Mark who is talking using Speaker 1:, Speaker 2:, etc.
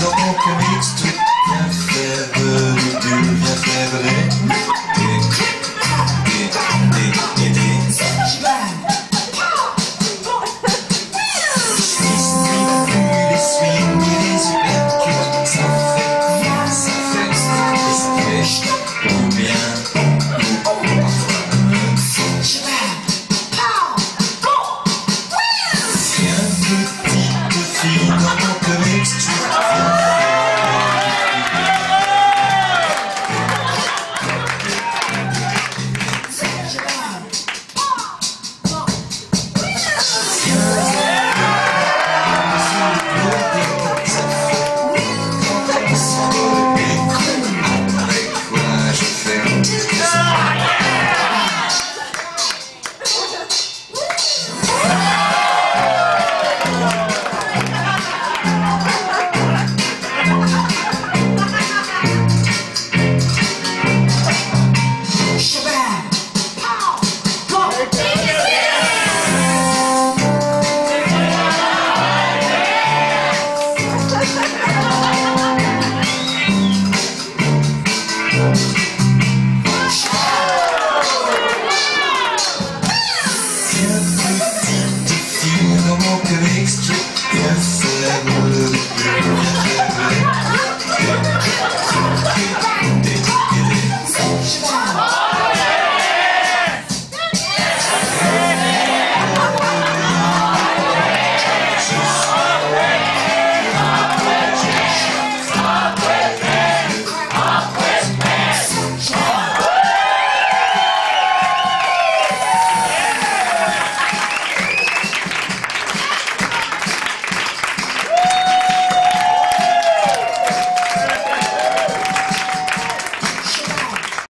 Speaker 1: the alchemy
Speaker 2: time.